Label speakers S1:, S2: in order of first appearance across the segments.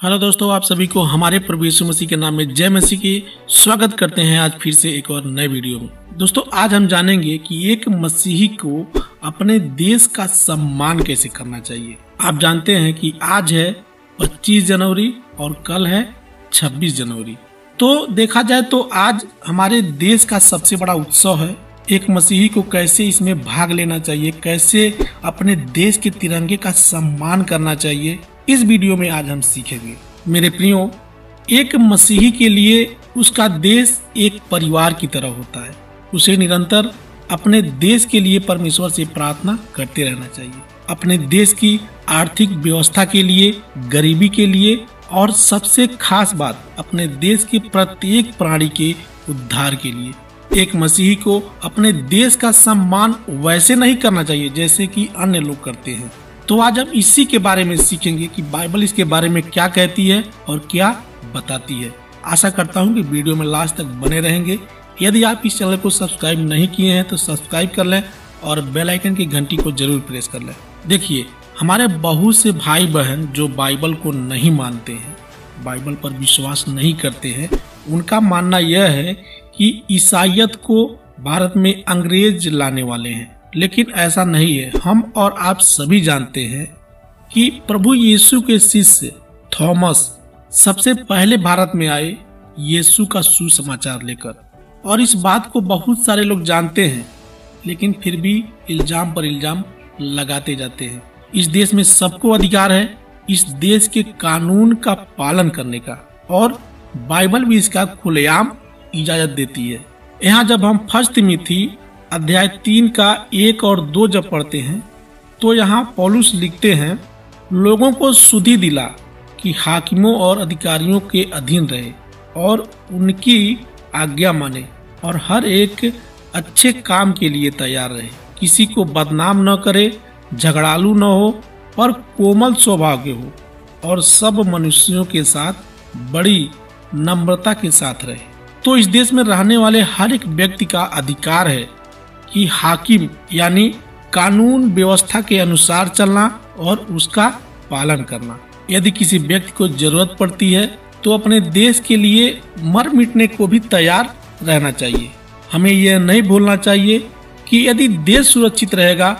S1: Hello दोस्तों, आप सभी को हमारे प्रभु यीशु मसीह के नाम में जय मसीह की स्वागत करते हैं आज फिर से एक और नए वीडियो में। दोस्तों, आज हम जानेंगे कि एक मसीही को अपने देश का सम्मान कैसे करना चाहिए। आप जानते हैं कि आज है 25 जनवरी और कल है 26 जनवरी। तो देखा जाए तो आज हमारे देश का सबसे बड़ा उत्सव है, एक मसीही को कैसे इसमें भाग लेना चाहिए, कैसे अपने देश के तिरंगे का सम्मान करना चाहिए। इस वीडियो में आज हम सीखेंगे। मेरे प्रियो, एक मसीही के लिए उसका देश एक परिवार की तरह होता है। उसे निरंतर अपने देश के लिए परमेश्वर से प्रार्थना करते रहना चाहिए। अपने देश की आर्थिक व्यवस्था के लिए, गरीबी के लिए और सबसे खास बात, अपने देश के प्रत्येक प्राणी के उद्धार के लिए। एक मसीही को अपने देश का सम्मान वैसे नहीं करना चाहिए जैसे कि अन्य लोग करते हैं। तो आज हम इसी के बारे में सीखेंगे कि बाइबल इसके बारे में क्या कहती है और क्या बताती है। आशा करता हूँ कि वीडियो में लास्ट तक बने रहेंगे। यदि आप इस चैनल को सब्सक्राइब नहीं किए हैं तो सब्सक्राइब कर लें और बेल आइकन की घंटी को ज़रूर प्रेस कर लें। देखिए, हमारे बहुत से भाई बहन जो बाइबल को नहीं मानते हैं, बाइबल पर विश्वास नहीं करते हैं, उनका मानना यह है कि ईसाइत को भारत में अंग्रेज़ लाने वाले हैं। लेकिन ऐसा नहीं है। हम और आप सभी जानते हैं कि प्रभु यीशु के शिष्य थॉमस सबसे पहले भारत में आए, यीशु का सुसमाचार लेकर। और इस बात को बहुत सारे लोग जानते हैं, लेकिन फिर भी इल्ज़ाम पर इल्ज़ाम लगाते जाते हैं। इस देश में सबको अधिकार है, इस देश के कानून का पालन करने का। और बाइबल भी इसका खुलेआम इजाज़त देती है। यहाँ जब हम फ़र्स्ट में थी अध्याय तीन का एक और दो जब पढ़ते हैं तो यहाँ पॉलुस लिखते हैं, लोगों को सुधी दिला कि हाकिमों और अधिकारियों के अधीन रहे और उनकी आज्ञा माने और हर एक अच्छे काम के लिए तैयार रहे। किसी को बदनाम न करे, झगड़ालू न हो पर कोमल स्वभाव के हो और सब मनुष्यों के साथ बड़ी नम्रता के साथ रहे। तो इस देश में रहने वाले हर एक व्यक्ति का अधिकार है। कि हाकिम, यानी कानून व्यवस्था के अनुसार चलना और उसका पालन करना। यदि किसी व्यक्ति को ज़रूरत पड़ती है तो अपने देश के लिए मर मिटने को भी तैयार रहना चाहिए। हमें यह नहीं भूलना चाहिए कि यदि देश सुरक्षित रहेगा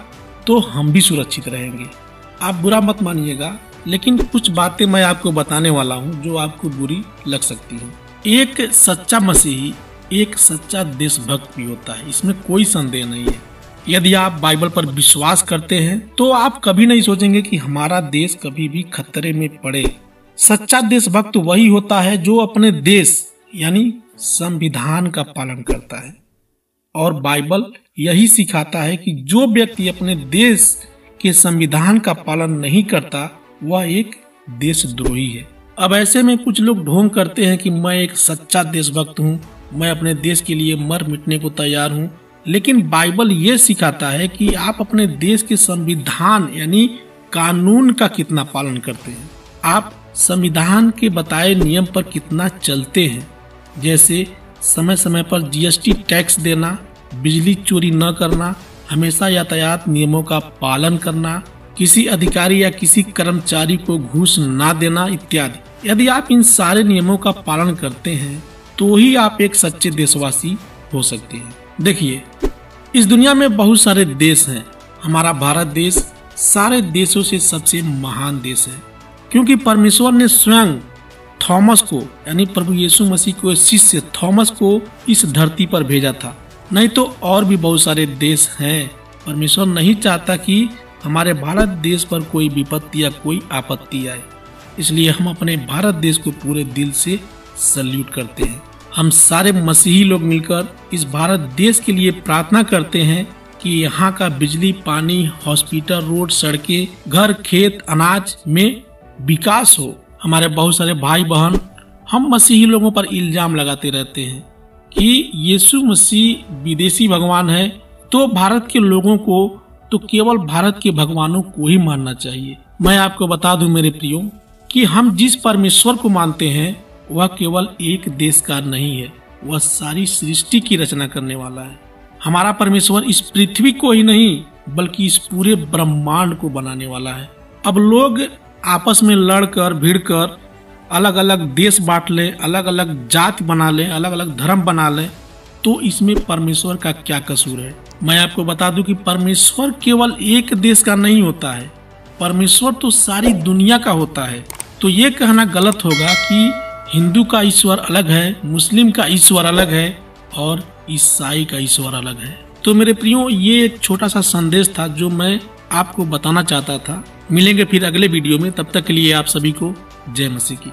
S1: तो हम भी सुरक्षित रहेंगे। आप बुरा मत मानिएगा, लेकिन कुछ बातें मैं आपको बताने वाला हूँ, जो आपको बुरी लग सकती है। एक सच्चा मसीही एक सच्चा देशभक्त भी होता है, इसमें कोई संदेह नहीं है। यदि आप बाइबल पर विश्वास करते हैं तो आप कभी नहीं सोचेंगे कि हमारा देश कभी भी खतरे में पड़े। सच्चा देशभक्त वही होता है जो अपने देश, यानी संविधान का पालन करता है। और बाइबल यही सिखाता है कि जो व्यक्ति अपने देश के संविधान का पालन नहीं करता, वह एक देशद्रोही है। अब ऐसे में कुछ लोग ढोंग करते हैं कि मैं एक सच्चा देशभक्त हूँ मैं अपने देश के लिए मर मिटने को तैयार हूँ। लेकिन बाइबल ये सिखाता है कि आप अपने देश के संविधान, यानी कानून का कितना पालन करते हैं। आप संविधान के बताए नियम पर कितना चलते हैं। जैसे समय समय पर जीएसटी टैक्स देना, बिजली चोरी न करना, हमेशा यातायात नियमों का पालन करना, किसी अधिकारी या किसी कर्मचारी को घूस ना देना इत्यादि। यदि आप इन सारे नियमों का पालन करते हैं तो ही आप एक सच्चे देशवासी हो सकते हैं। देखिए, इस दुनिया में बहुत सारे देश हैं। हमारा भारत देश सारे देशों से सबसे महान देश है, क्योंकि परमेश्वर ने स्वयं थॉमस को, यानी प्रभु यीशु मसीह को, शिष्य थॉमस को इस धरती पर भेजा था। नहीं तो और भी बहुत सारे देश हैं। परमेश्वर नहीं चाहता कि हमारे भारत देश पर कोई विपत्ति या कोई आपत्ति आए। इसलिए हम अपने भारत देश को पूरे दिल से सल्यूट करते हैं। हम सारे मसीही लोग मिलकर इस भारत देश के लिए प्रार्थना करते हैं कि यहाँ का बिजली, पानी, हॉस्पिटल, रोड, सड़कें, घर, खेत, अनाज में विकास हो। हमारे बहुत सारे भाई बहन, हम मसीही लोगों पर इल्ज़ाम लगाते रहते हैं कि यीशु मसीह विदेशी भगवान है तो भारत के लोगों को तो केवल भारत के भगवानों को ही मानना चाहिए। मैं आपको बता दूँ मेरे प्रियो, कि हम जिस परमेश्वर को मानते हैं वह केवल एक देश का नहीं है, वह सारी सृष्टि की रचना करने वाला है। हमारा परमेश्वर इस पृथ्वी को ही नहीं, बल्कि इस पूरे ब्रह्मांड को बनाने वाला है। अब लोग आपस में लड़कर, भिड़कर अलग अलग देश बांट ले अलग अलग जात बना ले अलग अलग धर्म बना ले तो इसमें परमेश्वर का क्या कसूर है? मैं आपको बता दूँ कि परमेश्वर केवल एक देश का नहीं होता है। परमेश्वर तो सारी दुनिया का होता है। तो ये कहना गलत होगा कि हिंदू का ईश्वर अलग है, मुस्लिम का ईश्वर अलग है और ईसाई का ईश्वर अलग है। तो मेरे प्रियो, ये एक छोटा सा संदेश था जो मैं आपको बताना चाहता था। मिलेंगे फिर अगले वीडियो में, तब तक के लिए आप सभी को जय मसीह की।